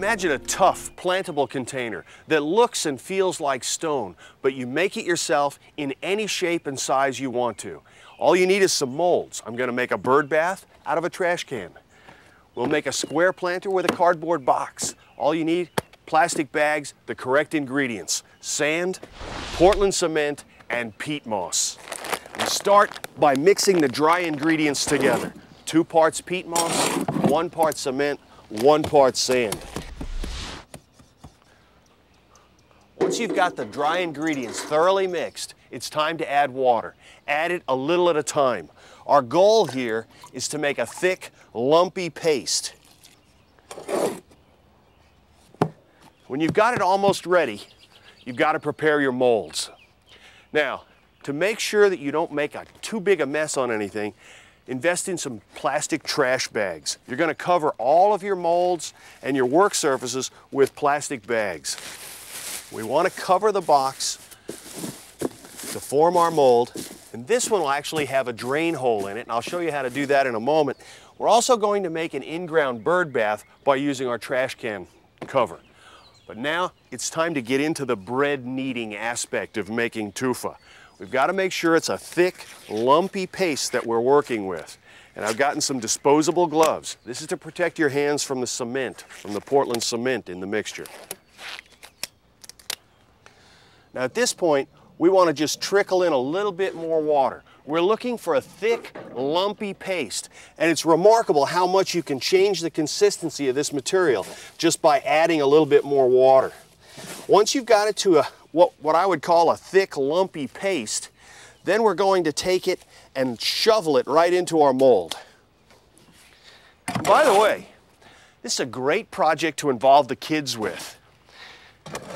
Imagine a tough, plantable container that looks and feels like stone, but you make it yourself in any shape and size you want to. All you need is some molds. I'm gonna make a bird bath out of a trash can. We'll make a square planter with a cardboard box. All you need, plastic bags, the correct ingredients, sand, Portland cement, and peat moss. We start by mixing the dry ingredients together. Two parts peat moss, one part cement, one part sand. Once you've got the dry ingredients thoroughly mixed, it's time to add water. Add it a little at a time. Our goal here is to make a thick, lumpy paste. When you've got it almost ready, you've got to prepare your molds. Now, to make sure that you don't make a too big a mess on anything, invest in some plastic trash bags. You're going to cover all of your molds and your work surfaces with plastic bags. We want to cover the box to form our mold, and this one will actually have a drain hole in it, and I'll show you how to do that in a moment. We're also going to make an in-ground bird bath by using our trash can cover. But now it's time to get into the bread kneading aspect of making tufa. We've got to make sure it's a thick, lumpy paste that we're working with. And I've gotten some disposable gloves. This is to protect your hands from the cement, from the Portland cement in the mixture. Now at this point, we want to just trickle in a little bit more water. We're looking for a thick, lumpy paste. And it's remarkable how much you can change the consistency of this material just by adding a little bit more water. Once you've got it to a, what, what I would call a thick, lumpy paste, then we're going to take it and shovel it right into our mold. By the way, this is a great project to involve the kids with.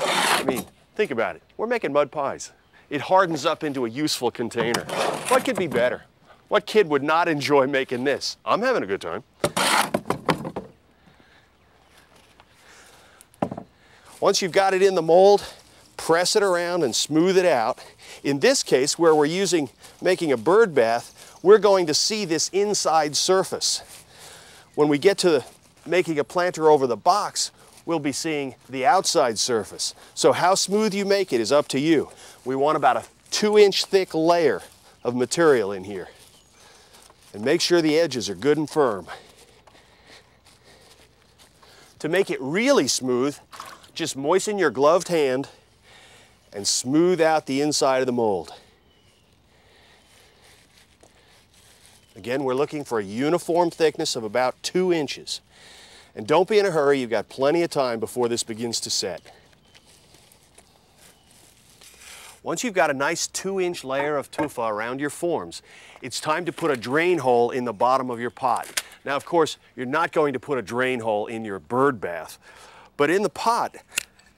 I mean, think about it. We're making mud pies. It hardens up into a useful container. What could be better? What kid would not enjoy making this? I'm having a good time. Once you've got it in the mold, press it around and smooth it out. In this case, where we're using, making a bird bath, we're going to see this inside surface. When we get to making a planter over the box, we'll be seeing the outside surface. So how smooth you make it is up to you. We want about a two inch thick layer of material in here. And make sure the edges are good and firm. To make it really smooth, just moisten your gloved hand and smooth out the inside of the mold. Again, we're looking for a uniform thickness of about two inches. And don't be in a hurry, you've got plenty of time before this begins to set. Once you've got a nice two inch layer of tufa around your forms, it's time to put a drain hole in the bottom of your pot. Now, of course, you're not going to put a drain hole in your bird bath, but in the pot,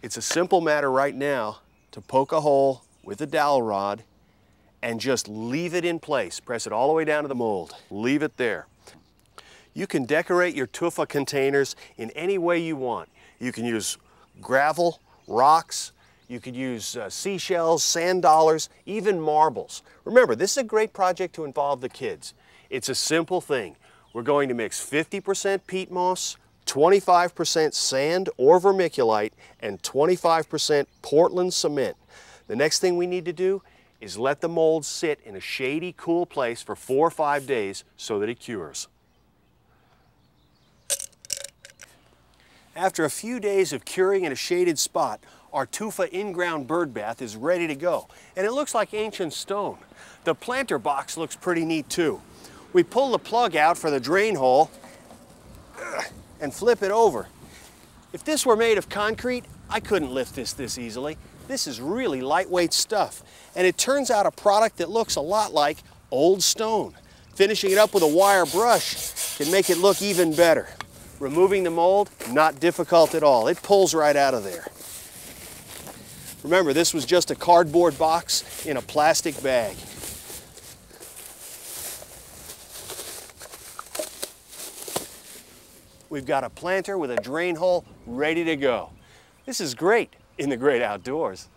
it's a simple matter right now to poke a hole with a dowel rod and just leave it in place. Press it all the way down to the mold. Leave it there. You can decorate your tufa containers in any way you want. You can use gravel, rocks, you could use uh, seashells, sand dollars, even marbles. Remember, this is a great project to involve the kids. It's a simple thing. We're going to mix 50% peat moss, 25% sand or vermiculite, and 25% Portland cement. The next thing we need to do is let the mold sit in a shady, cool place for four or five days so that it cures. After a few days of curing in a shaded spot, our tufa in-ground bird bath is ready to go. And it looks like ancient stone. The planter box looks pretty neat too. We pull the plug out for the drain hole uh, and flip it over. If this were made of concrete, I couldn't lift this this easily. This is really lightweight stuff. And it turns out a product that looks a lot like old stone. Finishing it up with a wire brush can make it look even better. Removing the mold, not difficult at all. It pulls right out of there. Remember, this was just a cardboard box in a plastic bag. We've got a planter with a drain hole ready to go. This is great in the great outdoors.